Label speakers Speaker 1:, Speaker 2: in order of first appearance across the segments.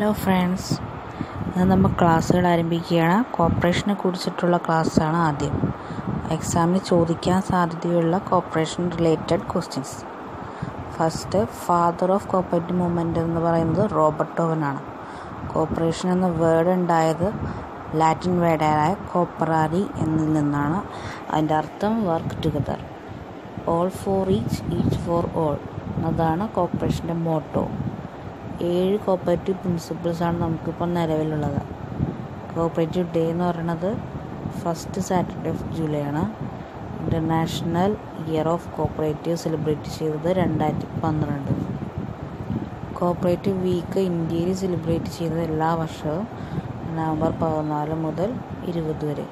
Speaker 1: Hello friends ഇന്ന് നമ്മൾ ക്ലാസ്സുകൾ ആരംഭിക്കുകയാണ്. കോപ്പറേഷനെ കുറിച്ചിട്ടുള്ള ക്ലാസ്സാണ് ആദ്യം. എക്സാമിന് ചോദിക്കാൻ സാധ്യതയുള്ള cooperation related questions first father of cooperative movement എന്ന് പറയുന്നത് റോബർട്ട് ആണ് കോപ്പറേഷൻ എന്ന വേർഡ് ഉണ്ടായത് ലാറ്റിൻ വേർഡായ കോപ്പറാരി എന്നിൽ നിന്നാണ്. അതിന്റെ അർത്ഥം work together all for each each for all എന്നതാണ് കോപ്പറേഷന്റെ മോട്ടോ ഏഴ് കോപ്പറേറ്റീവ് പ്രിൻസിപ്പിൾസാണ് നമുക്കിപ്പോൾ നിലവിലുള്ളത്. കോപ്പറേറ്റീവ് ഡേ എന്ന് പറയുന്നത് ഫസ്റ്റ് സാറ്റർഡേ ഓഫ് ജൂലൈ ആണ്. International year of cooperative celebrate ചെയ്തത് രണ്ടായിരത്തി പന്ത്രണ്ട് കോപ്പറേറ്റീവ് വീക്ക് ഇന്ത്യയിൽ സെലിബ്രേറ്റ് ചെയ്തത് എല്ലാ വർഷവും നവംബർ പതിനാല് മുതൽ ഇരുപത് വരെ.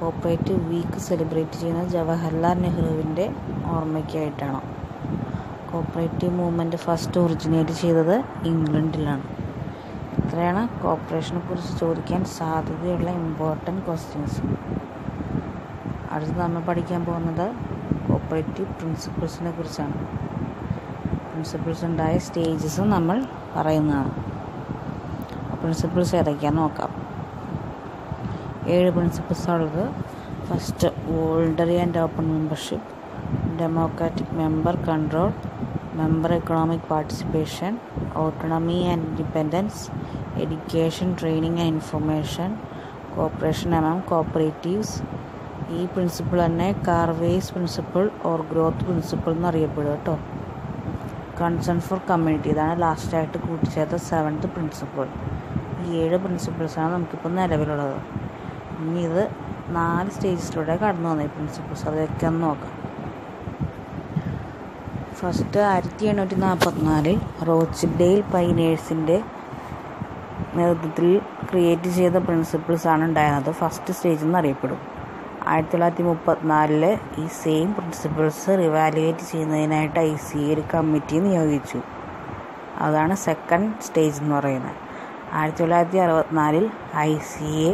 Speaker 1: കോപ്പറേറ്റീവ് വീക്ക് സെലിബ്രേറ്റ് ചെയ്യുന്നത് ജവഹർലാൽ നെഹ്റുവിന്റെ ഓർമ്മയ്ക്കായിട്ടാണ്. കോപ്പറേറ്റീവ് മൂവ്മെന്റ് ഫസ്റ്റ് ഒറിജിനേറ്റ് ചെയ്തത് ഇംഗ്ലണ്ടിലാണ്. ഇത്രയാണ് കോപ്പറേഷനെ കുറിച്ച് ചോദിക്കാൻ സാധ്യതയുള്ള ഇമ്പോർട്ടന്റ് ക്വസ്റ്റ്യൻസ് അടുത്ത് നമ്മൾ പഠിക്കാൻ പോകുന്നത് കോപ്പറേറ്റീവ് പ്രിൻസിപ്പിൾസിനെ കുറിച്ചാണ്. പ്രിൻസിപ്പിൾസ് ഉണ്ടായ സ്റ്റേജസ് നമ്മൾ പറയുന്നതാണ്. പ്രിൻസിപ്പിൾസ് ഏതൊക്കെയാണെന്ന് നോക്കാം. ഏഴ് പ്രിൻസിപ്പിൾസ് ഉള്ളത്. First voluntary and open membership democratic member control member economic participation autonomy and independence education training and information cooperation among cooperatives ഈ പ്രിൻസിപ്പിൾ തന്നെ Carver's principle or growth principle എന്നറിയപ്പെടും കേട്ടോ. കൺസേൺ ഫോർ കമ്മ്യൂണിറ്റി ഇതാണ് ലാസ്റ്റായിട്ട് കൂട്ടിച്ചേർത്ത seventh principle ഈ ഏഴ് പ്രിൻസിപ്പിൾസാണ് നമുക്കിപ്പോൾ നിലവിലുള്ളത്. ഇനി ഇത് നാല് സ്റ്റേജസിലൂടെ കടന്നു വന്ന ഈ പ്രിൻസിപ്പിൾസ് അതൊക്കെ ഒന്ന് നോക്കാം. ഫസ്റ്റ് ആയിരത്തി എണ്ണൂറ്റി നാൽപ്പത്തിനാലിൽ റോച്ചിഡെയിൽ പൈനേഴ്സിന്റെ നേതൃത്വത്തിൽ ക്രിയേറ്റ് ചെയ്ത പ്രിൻസിപ്പിൾസ് ആണ് ഉണ്ടായിരുന്നത്. ഫസ്റ്റ് സ്റ്റേജ് എന്നറിയപ്പെടും ആയിരത്തി തൊള്ളായിരത്തി മുപ്പത്തിനാലിൽ ഈ സെയിം പ്രിൻസിപ്പിൾസ് റിവാലുവേറ്റ് ചെയ്യുന്നതിനായിട്ട് ഐ സി ഒരു കമ്മിറ്റി നിയോഗിച്ചു. അതാണ് സെക്കൻഡ് സ്റ്റേജ് എന്ന് പറയുന്നത്. ആയിരത്തി തൊള്ളായിരത്തി അറുപത്തിനാലിൽ ഐ സി എ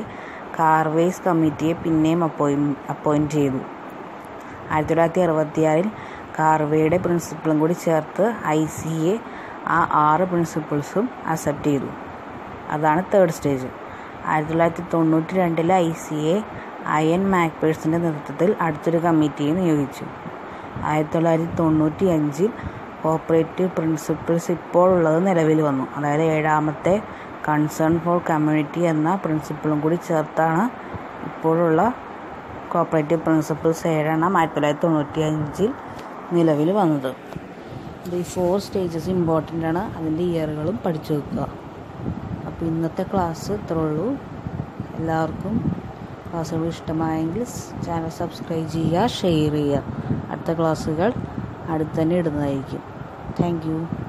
Speaker 1: കാർവേസ് കമ്മിറ്റിയെ പിന്നെയും അപ്പോയിൻ അപ്പോയിന്റ് ചെയ്തു. ആയിരത്തി തൊള്ളായിരത്തി അറുപത്തിയാറിൽ കാർവേയുടെ പ്രിൻസിപ്പിളും കൂടി ചേർത്ത് ഐ സി എ ആ ആറ് പ്രിൻസിപ്പിൾസും അക്സെപ്റ്റ് ചെയ്തു. അതാണ് തേർഡ് സ്റ്റേജ് ആയിരത്തി തൊള്ളായിരത്തി തൊണ്ണൂറ്റി രണ്ടിലെ ഐ സി എ അയൻ മാക്പേഴ്സിന്റെ നേതൃത്വത്തിൽ അടുത്തൊരു കമ്മിറ്റിയെ നിയോഗിച്ചു. ആയിരത്തി തൊള്ളായിരത്തി തൊണ്ണൂറ്റി അഞ്ചിൽ കോപ്പറേറ്റീവ് പ്രിൻസിപ്പിൾസ് ഇപ്പോൾ ഉള്ളത് നിലവിൽ വന്നു. അതായത് ഏഴാമത്തെ കൺസേൺ ഫോർ കമ്മ്യൂണിറ്റി എന്ന പ്രിൻസിപ്പിളും കൂടി ചേർത്താണ് ഇപ്പോഴുള്ള കോപ്പറേറ്റീവ് പ്രിൻസിപ്പിൾസ് ഏഴെണ്ണം. ആയിരത്തി തൊള്ളായിരത്തി തൊണ്ണൂറ്റി അഞ്ചിൽ നിലവിൽ വന്നത്. ഈ ഫോർ സ്റ്റേജസ് ഇമ്പോർട്ടന്റ് ആണ്. അതിന്റെ ഇയറുകളും പഠിച്ചു വെക്കുക. അപ്പോൾ ഇന്നത്തെ ക്ലാസ് ഇത്രേ ഉള്ളൂ. എല്ലാവർക്കും ക്ലാസ്സുകൾ ഇഷ്ടമായെങ്കിൽ ചാനൽ സബ്സ്ക്രൈബ് ചെയ്യുക ഷെയർ ചെയ്യുക. അടുത്ത ക്ലാസ്സുകൾ അടുത്ത് തന്നെ ഇടുന്നതായിരിക്കും. താങ്ക്